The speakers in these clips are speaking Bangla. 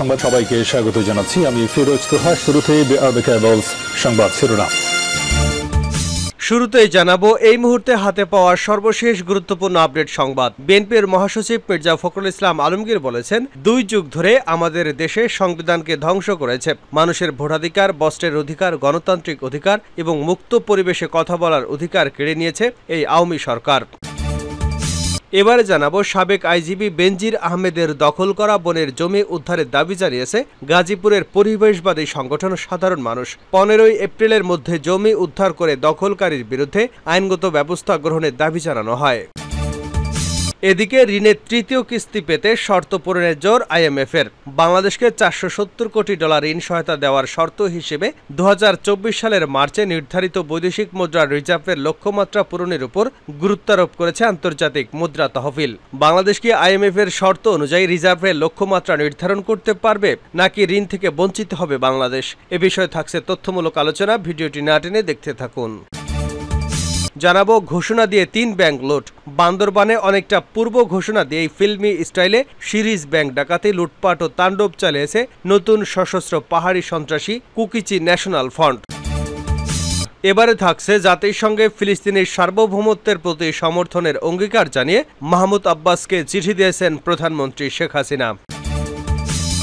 সংবাদ সবাইকে স্বাগত জানাচ্ছি। আমি ফিরোজ তোহা শুরুতে সংবাদ শিরোনাম। শুরুতেই জানাব, এই মুহূর্তে হাতে পাওয়া সর্বশেষ গুরুত্বপূর্ণ আপডেট সংবাদ। বিএনপির মহাসচিব মির্জা ফখরুল ইসলাম আলমগীর বলেছেন, দুই যুগ ধরে আমাদের দেশে সংবিধানকে ধ্বংস করেছে। মানুষের ভোটাধিকার, বস্ত্রের অধিকার, গণতান্ত্রিক অধিকার এবং মুক্ত পরিবেশে কথা বলার অধিকার কেড়ে নিয়েছে এই আওয়ামী সরকার। এবারে জানাব সাবেক আইজিবি বেনজির আহমেদের দখল করা বনের জমি উদ্ধারের দাবি জানিয়েছে গাজীপুরের পরিবেশবাদী সংগঠন সাধারণ মানুষ। পনেরোই এপ্রিলের মধ্যে জমি উদ্ধার করে দখলকারীর বিরুদ্ধে আইনগত ব্যবস্থা গ্রহণের দাবি জানানো হয়। এদিকে ঋণের তৃতীয় কিস্তি পেতে শর্ত পূরণের জোর আইএমএফ এর বাংলাদেশকে চারশো সত্তর কোটি ডলার ঋণ সহায়তা দেওয়ার শর্ত হিসেবে দু হাজার চব্বিশ সালের মার্চে নির্ধারিত বৈদেশিক মুদ্রা রিজার্ভের লক্ষ্যমাত্রা পূরণের উপর গুরুত্বারোপ করেছে আন্তর্জাতিক মুদ্রা তহবিল। বাংলাদেশ কি আইএমএফ এর শর্ত অনুযায়ী রিজার্ভের লক্ষ্যমাত্রা নির্ধারণ করতে পারবে, নাকি ঋণ থেকে বঞ্চিত হবে বাংলাদেশ? এ বিষয়ে থাকছে তথ্যমূলক আলোচনা, ভিডিওটি না টেনে দেখতে থাকুন। জানাব ঘোষণা দিয়ে তিন ব্যাংক লুট। বান্দরবানে অনেকটা পূর্ব ঘোষণা দিয়ে ফিল্মি স্টাইলে সিরিজ ব্যাংক ডাকাতি, লুটপাট ও তাণ্ডব চালিয়েছে নতুন সশস্ত্র পাহাড়ি সন্ত্রাসী কুকিচি ন্যাশনাল ফ্রন্ট। এবারে থাকছে জাতিসংঘে ফিলিস্তিনের সার্বভৌমত্বের প্রতি সমর্থনের অঙ্গীকার জানিয়ে মাহমুদ আব্বাসকে চিঠি দিয়েছেন প্রধানমন্ত্রী শেখ হাসিনা।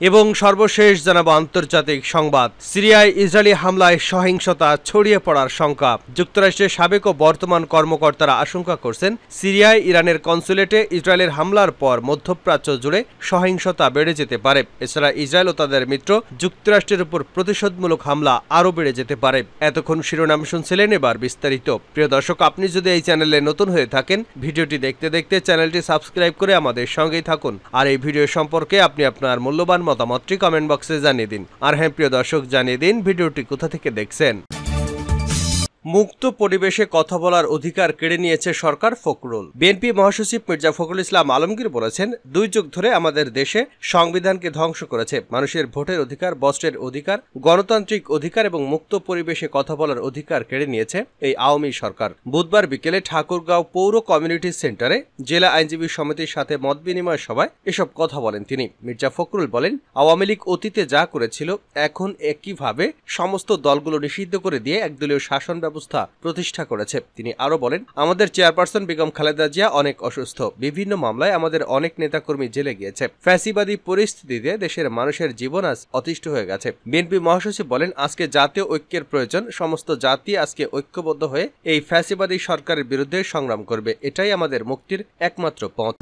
এবং সর্বশেষ জানাব আন্তর্জাতিক সংবাদ। সিরিয়ায় ইসরায়েলি হামলায় সহিংসতা ছড়িয়ে পড়ার শঙ্কা। যুক্তরাষ্ট্রের সাবেক ও বর্তমান কর্মকর্তারা আশঙ্কা করছেন, সিরিয়ায় ইরানের কনসুলেটে ইসরায়েলের হামলার পর মধ্যপ্রাচ্য জুড়ে সহিংসতা বেড়ে যেতে পারে। এছাড়া ইসরায়েল ও তাদের মিত্র যুক্তরাষ্ট্রের উপর প্রতিশোধমূলক হামলা আরও বেড়ে যেতে পারে। এতক্ষণ শিরোনাম শুনছিলেন এবার বিস্তারিত। প্রিয় দর্শক, আপনি যদি এই চ্যানেলে নতুন হয়ে থাকেন, ভিডিওটি দেখতে দেখতে চ্যানেলটি সাবস্ক্রাইব করে আমাদের সঙ্গেই থাকুন। আর এই ভিডিও সম্পর্কে আপনি আপনার মূল্যবান মতামতটি কমেন্ট বক্সে জানিয়ে দিন। আর হ্যাঁ প্রিয় দর্শক, জানিয়ে দিন ভিডিওটি কোথা থেকে দেখছেন। মুক্ত পরিবেশে কথা বলার অধিকার কেড়ে নিয়েছে সরকার ফখরুল। বিএনপি মহাসচিব মির্জা ফখরুল ইসলাম আলমগীর বলেছেন, দুই যুগ ধরে আমাদের দেশে সংবিধানকে ধ্বংস করেছে। মানুষের ভোটের অধিকার, বস্ত্রের অধিকার, গণতান্ত্রিক অধিকার এবং মুক্ত পরিবেশে কথা বলার অধিকার কেড়ে নিয়েছে এই আওয়ামী সরকার। বুধবার বিকেলে ঠাকুরগাঁও পৌর কমিউনিটি সেন্টারে জেলা আইনজীবী সমিতির সাথে মত বিনিময় সভায় এসব কথা বলেন তিনি। মির্জা ফখরুল বলেন, আওয়ামী লীগ অতীতে যা করেছিল, এখন একইভাবে সমস্ত দলগুলো নিষিদ্ধ করে দিয়ে একদলীয় শাসন ব্যবস্থা প্রতিষ্ঠা করেছে। তিনি আরও বলেন, আমাদের চেয়ারপারসন বেগম খালেদা জিয়া অনেক অসুস্থ। বিভিন্ন মামলায় আমাদের অনেক নেতাকর্মী জেলে গিয়েছে। ফ্যাসিবাদী পরিস্থিতিতে দেশের মানুষের জীবন আজ অতিষ্ঠ হয়ে গেছে। বিএনপি মহাসচিব বলেন, আজকে জাতীয় ঐক্যের প্রয়োজন। সমস্ত জাতি আজকে ঐক্যবদ্ধ হয়ে এই ফ্যাসিবাদী সরকারের বিরুদ্ধে সংগ্রাম করবে। এটাই আমাদের মুক্তির একমাত্র পথ।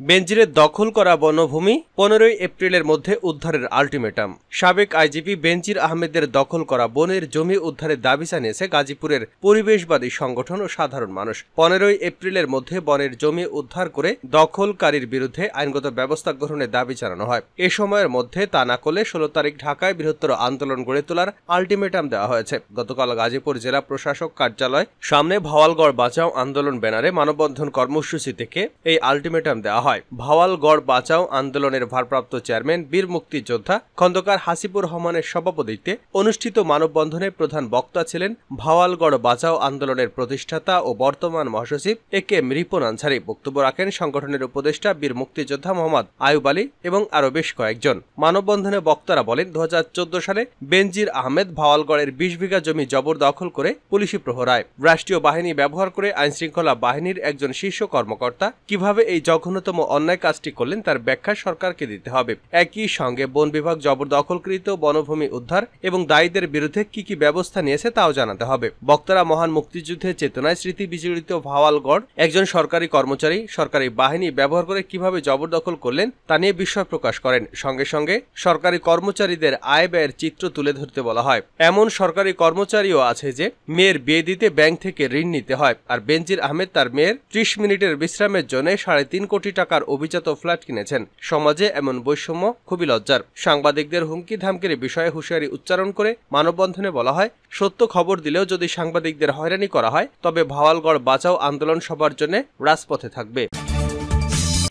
বেঞ্জিরের দখল করা বনভূমি পনেরোই এপ্রিলের মধ্যে উদ্ধারের আলটিমেটাম। সাবেক আইজিপি বেঞ্জির আহমেদের দখল করা বনের জমি উদ্ধারের দাবি জানিয়েছে গাজীপুরের পরিবেশবাদী সংগঠন ও সাধারণ মানুষ। পনেরোই এপ্রিলের মধ্যে বনের জমি উদ্ধার করে দখলকারীর বিরুদ্ধে আইনগত ব্যবস্থা গ্রহণের দাবি জানানো হয়। এ সময়ের মধ্যে তা না করলে ষোলো তারিখ ঢাকায় বৃহত্তর আন্দোলন গড়ে তোলার আলটিমেটাম দেওয়া হয়েছে। গতকাল গাজীপুর জেলা প্রশাসক কার্যালয় সামনে ভাওয়ালগড় বাঁচাও আন্দোলন ব্যানারে মানববন্ধন কর্মসূচি থেকে এই আলটিমেটাম দেওয়া হয়। হয়। ভাওয়ালগড় বাঁচাও আন্দোলনের ভারপ্রাপ্ত চেয়ারম্যান, বীর মুক্তিযোদ্ধা খন্দকার হাসিপুর রহমানের সভাপতিত্বে অনুষ্ঠিত মানববন্ধনে প্রধান বক্তা ছিলেন ভাওয়ালগড় বাঁচাও আন্দোলনের প্রতিষ্ঠাতা ও বর্তমান মহাসচিব এ কে রিপন আনসারি। বক্তব্য রাখেন সংগঠনের উপদেষ্টা, বীর মুক্তিযোদ্ধা মোহাম্মদ আয়ুব আলী এবং আরও বেশ কয়েকজন। মানববন্ধনে বক্তারা বলেন দু হাজার চোদ্দ সালে বেনজির আহমেদ ভাওয়ালগড়ের বিশ বিঘা জমি জবরদখল করে পুলিশি প্রহরায়। রাষ্ট্রীয় বাহিনী ব্যবহার করে আইনশৃঙ্খলা বাহিনীর একজন শীর্ষ কর্মকর্তা কীভাবে এই জঘন্যতম অন্যায় কাজটি করলেন, তার ব্যাখ্যা সরকারকে দিতে হবে। একই সঙ্গে বন বিভাগ জবরদখলকৃত বনভূমি উদ্ধার এবং দায়ীদের বিরুদ্ধে কি কি ব্যবস্থা নিয়েছে তাও জানাতে হবে। বক্তারা মহান মুক্তিযুদ্ধের চেতনায় স্মৃতি বিজড়িত ভাওয়ালগড়, একজন সরকারি কর্মচারী, সরকারি বাহিনী ব্যবহার করে কীভাবে জবরদখল করলেন তা নিয়ে বিস্ময় প্রকাশ করেন। সঙ্গে সঙ্গে সরকারি কর্মচারীদের আয় ব্যয়ের চিত্র তুলে ধরতে বলা হয়। এমন সরকারি কর্মচারীও আছে যে মেয়ের বিয়ে দিতে ব্যাংক থেকে ঋণ নিতে হয়, আর বেনজির আহমেদ তার মেয়ের ত্রিশ মিনিটের বিশ্রামের জন্য সাড়ে তিন কোটি টাকা টাকার অভিজাত ফ্ল্যাট কিনেছেন। সমাজে এমন বৈষম্য খুবই লজ্জার। সাংবাদিকদের হুমকি ধামকির বিষয়ে হুঁশিয়ারি উচ্চারণ করে মানববন্ধনে বলা হয়, সত্য খবর দিলেও যদি সাংবাদিকদের হয়রানি করা হয়, তবে ভাওয়ালগড় বাঁচাও আন্দোলন সবার জন্য রাজপথে থাকবে।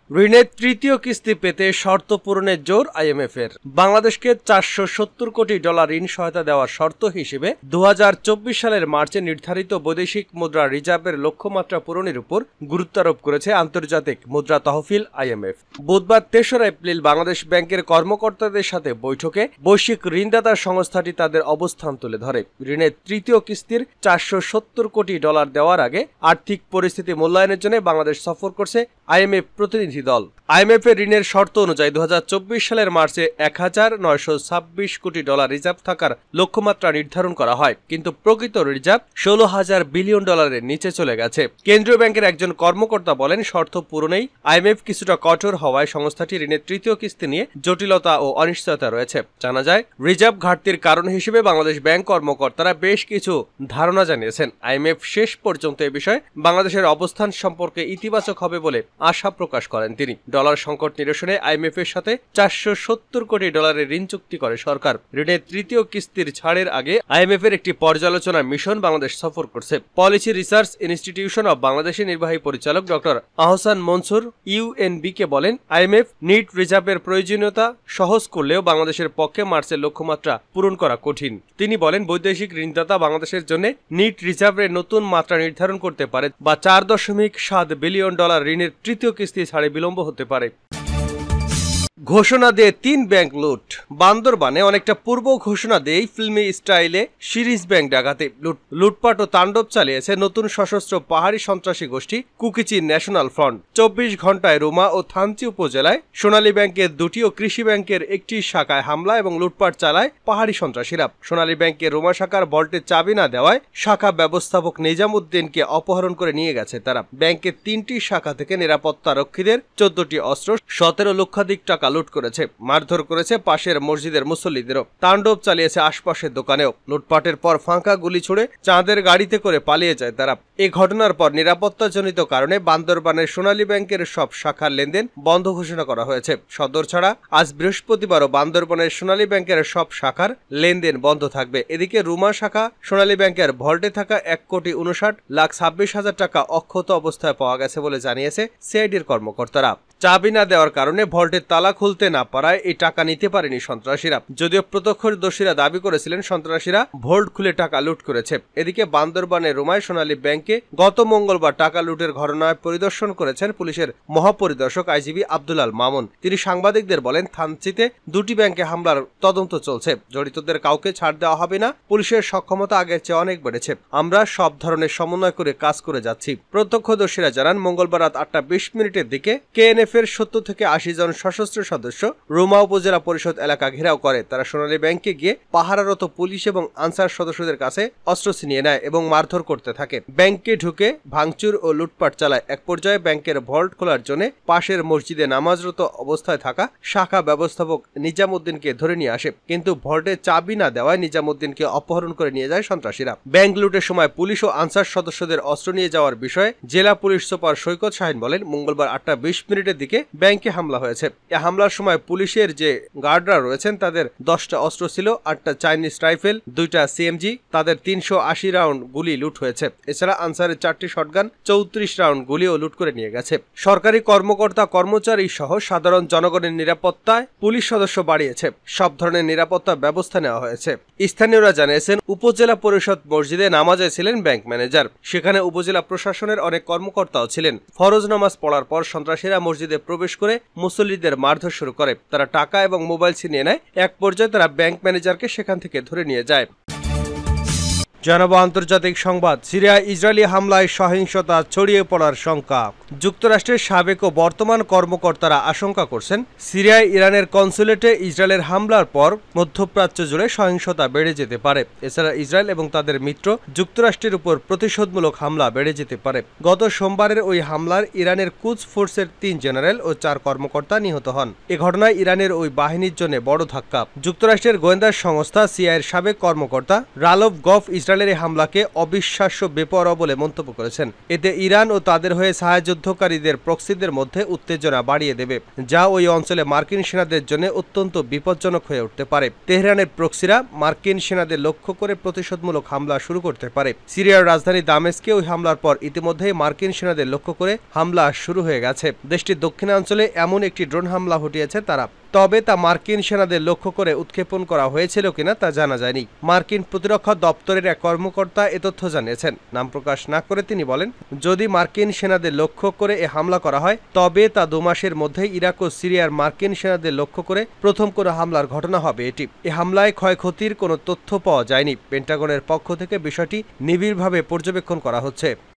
ঋণের তৃতীয় কিস্তি পেতে শর্ত পূরণের জোর আইএমএফ এর বাংলাদেশকে চারশো সত্তর কোটি ডলার ঋণ সহায়তা দেওয়ার শর্ত হিসেবে দু হাজার চব্বিশ সালের মার্চে নির্ধারিত বৈদেশিক মুদ্রা রিজার্ভের লক্ষ্যমাত্রা পূরণের উপর গুরুত্বারোপ করেছে আন্তর্জাতিক মুদ্রা তহবিল আইএমএফ। বুধবার তেসরা এপ্রিল বাংলাদেশ ব্যাংকের কর্মকর্তাদের সাথে বৈঠকে বৈশ্বিক ঋণদাতা সংস্থাটি তাদের অবস্থান তুলে ধরে। ঋণের তৃতীয় কিস্তির চারশো সত্তর কোটি ডলার দেওয়ার আগে আর্থিক পরিস্থিতি মূল্যায়নের জন্য বাংলাদেশ সফর করছে আইএমএফ প্রতিনিধি দল। আইএমএফ এর ঋণের শর্ত অনুযায়ী দু হাজার চব্বিশ সালের মার্চে এক হাজার নয়শো ছাব্বিশ কোটি ডলার রিজার্ভ থাকার লক্ষ্যমাত্রা নির্ধারণ করা হয়। কিন্তু প্রকৃত রিজার্ভ ষোলো হাজার বিলিয়ন ডলারের নিচে চলে গেছে। কেন্দ্রীয় ব্যাংকের একজন কর্মকর্তা বলেন, শর্ত পূরণেই আইএমএফ কিছুটা কঠোর হওয়ায় সংস্থাটি ঋণের তৃতীয় কিস্তি নিয়ে জটিলতা ও অনিশ্চয়তা রয়েছে। জানা যায়, রিজার্ভ ঘাটতির কারণ হিসেবে বাংলাদেশ ব্যাংক কর্মকর্তারা বেশ কিছু ধারণা জানিয়েছেন। আইএমএফ শেষ পর্যন্ত এ বিষয়ে বাংলাদেশের অবস্থান সম্পর্কে ইতিবাচক হবে বলে আশা প্রকাশ করেন। তিনি। ডলার সংকট নিরসনে আইএমএফ এর সাথে চারশো সত্তর কোটি ডলারের ঋণ চুক্তি করে সরকার। ঋণের তৃতীয় কিস্তির ছাড়ের আগে আইএমএফ এর একটি পর্যালোচনা মিশন বাংলাদেশ সফর করছে। পলিসি রিসার্চ ইনস্টিটিউশন অব বাংলাদেশের নির্বাহী পরিচালক ডক্টর আহসান মনসুর ইউএনবি কে বলেন, আইএমএফ নিট রিজার্ভের প্রয়োজনীয়তা সহজ করলেও বাংলাদেশের পক্ষে মার্চের লক্ষ্যমাত্রা পূরণ করা কঠিন। তিনি বলেন, বৈদেশিক ঋণদাতা বাংলাদেশের জন্য নিট রিজার্ভের নতুন মাত্রা নির্ধারণ করতে পারে বা চার দশমিক সাত বিলিয়ন ডলার ঋণের তৃতীয় কিস্তি ছাড়ে বিলম্ব হতে পারে ঘোষণা দিয়ে তিন ব্যাংক লুট। বান্দরবানে অনেকটা পূর্ব ঘোষণা দিয়েই ফিল্মি স্টাইলে সিরিজ ব্যাংক ডাকাতে। লুটপাট ও তাণ্ডব চালিয়েছে নতুন সশস্ত্র পাহাড়ি সন্ত্রাসী গোষ্ঠী কুকিচি ন্যাশনাল ফ্রন্ট। চব্বিশ ঘন্টায় রুমা ও থানচি উপজেলায় সোনালী ব্যাংকের দুটি ও কৃষি ব্যাংকের একটি শাখায় হামলা এবং লুটপাট চালায় পাহাড়ি সন্ত্রাসীরা। সোনালী ব্যাংকের রুমা শাখার ভল্টের চাবি না দেওয়ায় শাখা ব্যবস্থাপক নিজামুদ্দিনকে অপহরণ করে নিয়ে গেছে তারা। ব্যাংকের তিনটি শাখা থেকে নিরাপত্তা রক্ষীদের চোদ্দটি অস্ত্র, সতেরো লক্ষাধিক টাকা লুট করেছে, মারধর করেছে পাশের মসজিদের মুসল্লিদেরও। তাণ্ডব চালিয়েছে আশপাশের দোকানেও। লুটপাটের পর ফাঁকা গুলি ছুড়ে চাঁদের গাড়িতে করে পালিয়ে যায় তারা। এ ঘটনার পর নিরাপত্তাজনিত কারণে বান্দরবানের সোনালী ব্যাংকের সব শাখার লেনদেন বন্ধ ঘোষণা করা হয়েছে। সদর ছাড়া আজ বৃহস্পতিবারও বান্দরবানের সোনালী ব্যাংকের সব শাখার লেনদেন বন্ধ থাকবে। এদিকে রুমা শাখা, সোনালী ব্যাংকের ভল্টে থাকা এক কোটি উনষাট লাখ ছাব্বিশ হাজার টাকা অক্ষত অবস্থায় পাওয়া গেছে বলে জানিয়েছে সিআইডির কর্মকর্তারা। চাবি না দেওয়ার কারণে ভল্টের তালা খুলতে না পারায় এই টাকা নিতে পারেনি সন্ত্রাসীরা। যদিও প্রত্যক্ষদর্শীরা দাবি করেছিলেন, সন্ত্রাসীরা ভোল্ট খুলে টাকা লুট করেছে। এদিকে বান্দরবানের রুমায় সোনালী ব্যাংকে গত মঙ্গলবার টাকা লুটের ঘটনায় পরিদর্শন করেছেন পুলিশের মহাপরিদর্শক আইজিবি আব্দুল আল মামুন। তিনি সাংবাদিকদের বলেন, থানচিতে দুটি ব্যাংকে হামলার তদন্ত চলছে। জড়িতদের কাউকে ছাড় দেওয়া হবে না, পুলিশের সক্ষমতা আগের চেয়ে অনেক বেড়েছে। আমরা সব ধরনের সমন্বয় করে কাজ করে যাচ্ছি। প্রত্যক্ষদর্শীরা জানান, মঙ্গলবার রাত আটটা বিশ মিনিটের দিকে কেএনএফ এর সত্তর থেকে আশি জন সশস্ত্র সদস্য রোমা উপজেলা পরিষদ এলাকা ঘেরাও করে। তারা সোনালী ব্যাংকে গিয়ে পাহারারত পুলিশ এবং আনসার সদস্যদের কাছে অস্ত্র ছিনিয়ে নেয় এবং মারধর করতে থাকে। ব্যাংকে ঢুকে ভাঙচুর ও লুটপাট চালায়। এক পর্যায়ে ব্যাংকের ভল্ট খোলার জন্য পাশের মসজিদে নামাজরত অবস্থায় থাকা শাখা ব্যবস্থাপক নিজামুদ্দিনকে ধরে নিয়ে আসে। কিন্তু ভল্টে চাবি না দেওয়ায় নিজামুদ্দিনকে অপহরণ করে নিয়ে যায় সন্ত্রাসীরা। ব্যাংক লুটের সময় পুলিশ ও আনসার সদস্যদের অস্ত্র নিয়ে যাওয়ার বিষয়ে জেলা পুলিশ সুপার সৈকত শাহিন বলেন, মঙ্গলবার আটটা বিশ মিনিটের দিকে ব্যাংকে হামলা হয়েছে। এ হামলার সময় পুলিশের যে গার্ডরা রয়েছেন, তাদের দশটা অস্ত্র ছিল, আটটা চাইনিজ রাইফেল, দুইটা সিএমজি, তাদের তিনশো আশি রাউন্ড গুলি লুট হয়েছে। এছাড়া আনসারের চারটি শটগান, চৌত্রিশ রাউন্ড গুলিও লুট করে নিয়ে গেছে। সরকারি কর্মকর্তা কর্মচারী সহ সাধারণ জনগণের নিরাপত্তায় পুলিশ সদস্য বাড়িয়েছে। সব ধরনের নিরাপত্তা ব্যবস্থা নেওয়া হয়েছে। স্থানীয়রা জানিয়েছেন, উপজেলা পরিষদ মসজিদে নামাজে ছিলেন ব্যাংক ম্যানেজার। সেখানে উপজেলা প্রশাসনের অনেক কর্মকর্তাও ছিলেন। ফরজ নামাজ পড়ার পর সন্ত্রাসীরা মসজিদে প্রবেশ করে মুসল্লিদের মারধর শুরু করে। তারা টাকা এবং মোবাইল ছিনিয়ে নেয়। এক পর্যায়ে তারা ব্যাংক ম্যানেজারকে সেখান থেকে ধরে নিয়ে যায়। জানাব আন্তর্জাতিক সংবাদ। সিরিয়া ইসরায়েলি হামলায় সহিংসতা ছড়িয়ে পড়ার শঙ্কা। যুক্তরাষ্ট্রের সাবেক ও বর্তমান কর্মকর্তারা আশঙ্কা করছেন, সিরিয়ায় ইরানের কনসুলেটে ইসরায়েলের হামলার পর মধ্যপ্রাচ্য জুড়ে সহিংসতা বেড়ে যেতে পারে। এছাড়া ইসরায়েল এবং তাদের মিত্র যুক্তরাষ্ট্রের উপর প্রতিশোধমূলক হামলা বেড়ে যেতে পারে। গত সোমবারের ওই হামলার ইরানের কুচ ফোর্সের তিন জেনারেল ও চার কর্মকর্তা নিহত হন। এ ঘটনায় ইরানের ওই বাহিনীর জন্য বড় ধাক্কা। যুক্তরাষ্ট্রের গোয়েন্দা সংস্থা সিআইয়ের সাবেক কর্মকর্তা রালভ গফ ইসরায়েলের হামলাকে অবিশ্বাস্য বেপরোয়া বলে মন্তব্য করেছেন। এতে ইরান ও তাদের হয়ে সাহায্যকারীদের প্রক্সিদের মধ্যে উত্তেজনা বাড়িয়ে দেবে, যা ওই অঞ্চলে মার্কিন সেনাদের জন্য অত্যন্ত বিপজ্জনক হয়ে উঠতে পারে। তেহরানের প্রক্সিরা মার্কিন সেনাদের লক্ষ্য করে প্রতিশোধমূলক হামলা শুরু করতে পারে। সিরিয়ার রাজধানী দামেস্কে ওই হামলার পর ইতিমধ্যেই মার্কিন সেনাদের লক্ষ্য করে হামলা শুরু হয়ে গেছে। দেশটির দক্ষিণাঞ্চলে এমন একটি ড্রোন হামলা ঘটিয়েছে তারা তবে তা মার্কিন সেনাদের লক্ষ্য করে উৎক্ষেপণ করা হয়েছিল কিনা তা জানা যায়নি। মার্কিন প্রতিরক্ষা দপ্তরের এক কর্মকর্তা এ তথ্য জানিয়েছেন। নাম প্রকাশ না করে তিনি বলেন, যদি মার্কিন সেনাদের লক্ষ্য করে এ হামলা করা হয়, তবে তা দু মাসের মধ্যে ইরাক ও সিরিয়ার মার্কিন সেনাদের লক্ষ্য করে প্রথম কোনো হামলার ঘটনা হবে এটি। এ হামলায় ক্ষয়ক্ষতির কোনো তথ্য পাওয়া যায়নি। পেন্টাগনের পক্ষ থেকে বিষয়টি নিবিড়ভাবে পর্যবেক্ষণ করা হচ্ছে।